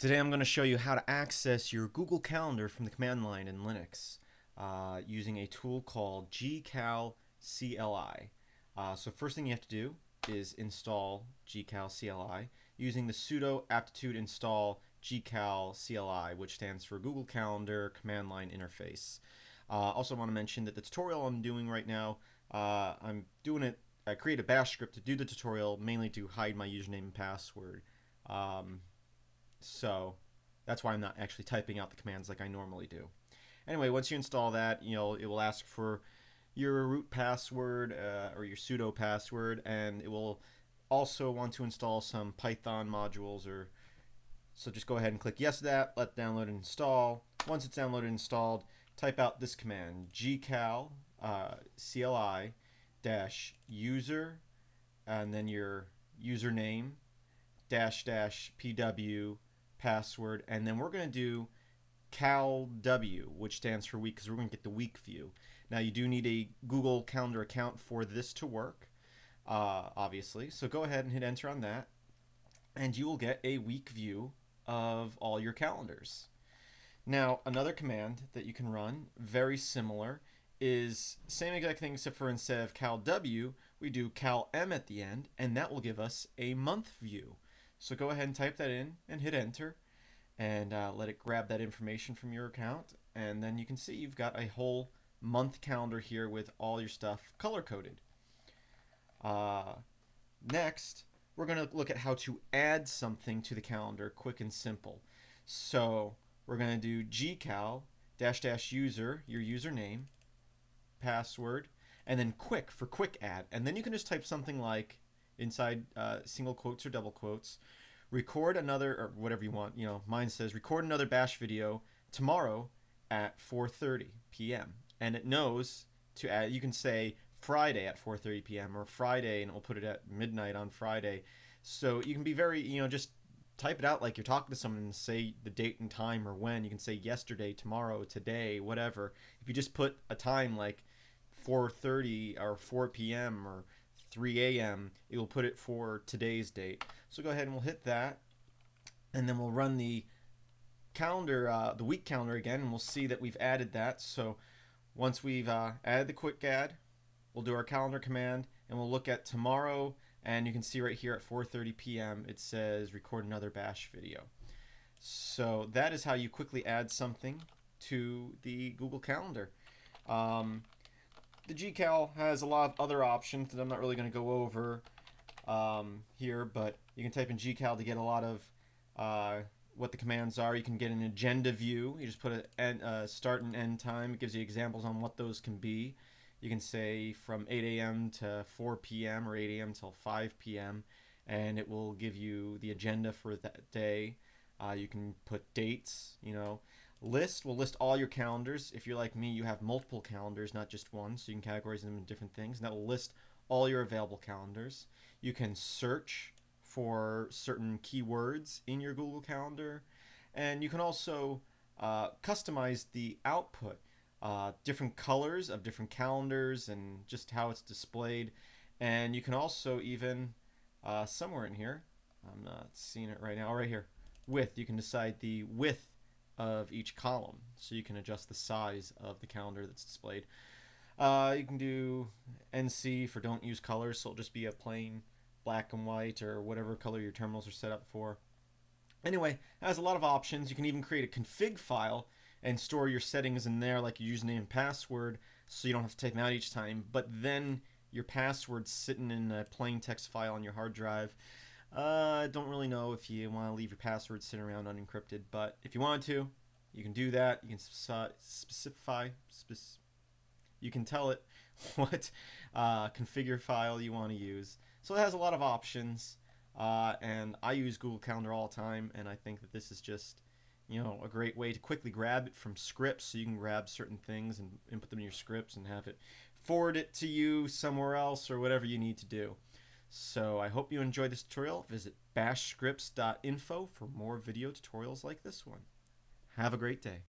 Today I'm going to show you how to access your Google Calendar from the command line in Linux uh, using a tool called gcal CLI. Uh, so first thing you have to do is install gcal CLI using the sudo aptitude install gcal CLI which stands for Google Calendar command line interface. Uh, also want to mention that the tutorial I'm doing right now uh, I'm doing it I create a bash script to do the tutorial mainly to hide my username and password. Um, so that's why I'm not actually typing out the commands like I normally do. Anyway, once you install that, you know, it will ask for your root password uh, or your sudo password, and it will also want to install some Python modules or so just go ahead and click yes to that, let download and install. Once it's downloaded and installed, type out this command, gcal uh, CLI dash user and then your username dash dash pw password, and then we're going to do CalW, which stands for week, because we're going to get the week view. Now, you do need a Google Calendar account for this to work, uh, obviously. So go ahead and hit enter on that, and you will get a week view of all your calendars. Now, another command that you can run, very similar, is same exact thing except for instead of CalW, we do CalM at the end, and that will give us a month view. So go ahead and type that in and hit enter and uh, let it grab that information from your account. And then you can see you've got a whole month calendar here with all your stuff color coded. Uh, next, we're going to look at how to add something to the calendar quick and simple. So we're going to do gcal dash dash user, your username, password, and then quick for quick add. And then you can just type something like inside uh, single quotes or double quotes. Record another, or whatever you want. You know, mine says record another bash video tomorrow at 4:30 p.m. And it knows to add. You can say Friday at 4:30 p.m. or Friday, and we'll put it at midnight on Friday. So you can be very, you know, just type it out like you're talking to someone and say the date and time or when. You can say yesterday, tomorrow, today, whatever. If you just put a time like 4:30 or 4 p.m. or 3 a.m. It will put it for today's date. So go ahead and we'll hit that. And then we'll run the calendar, uh, the week calendar again, and we'll see that we've added that. So once we've uh, added the quick add, we'll do our calendar command and we'll look at tomorrow and you can see right here at 4.30 p.m. it says record another bash video. So that is how you quickly add something to the Google Calendar. Um, the GCal has a lot of other options that I'm not really going to go over um, here, but you can type in GCal to get a lot of uh, what the commands are. You can get an agenda view. You just put a uh, start and end time. It gives you examples on what those can be. You can say from 8 a.m. to 4 p.m. or 8 a.m. till 5 p.m. and it will give you the agenda for that day. Uh, you can put dates, you know, List will list all your calendars. If you're like me, you have multiple calendars, not just one, so you can categorize them in different things. And that will list all your available calendars. You can search for certain keywords in your Google Calendar. And you can also uh, customize the output, uh, different colors of different calendars and just how it's displayed. And you can also even, uh, somewhere in here, I'm not seeing it right now, right here, width, you can decide the width of each column. So you can adjust the size of the calendar that's displayed. Uh, you can do NC for don't use colors, so it'll just be a plain black and white or whatever color your terminals are set up for. Anyway, has a lot of options. You can even create a config file and store your settings in there like your username and password so you don't have to take them out each time. But then your password's sitting in a plain text file on your hard drive. Uh, I don't really know if you want to leave your password sitting around unencrypted, but if you want to, you can do that. You can specify, spec you can tell it what uh, configure file you want to use. So it has a lot of options, uh, and I use Google Calendar all the time, and I think that this is just you know a great way to quickly grab it from scripts so you can grab certain things and input them in your scripts and have it forward it to you somewhere else or whatever you need to do. So I hope you enjoyed this tutorial. Visit bashscripts.info for more video tutorials like this one. Have a great day.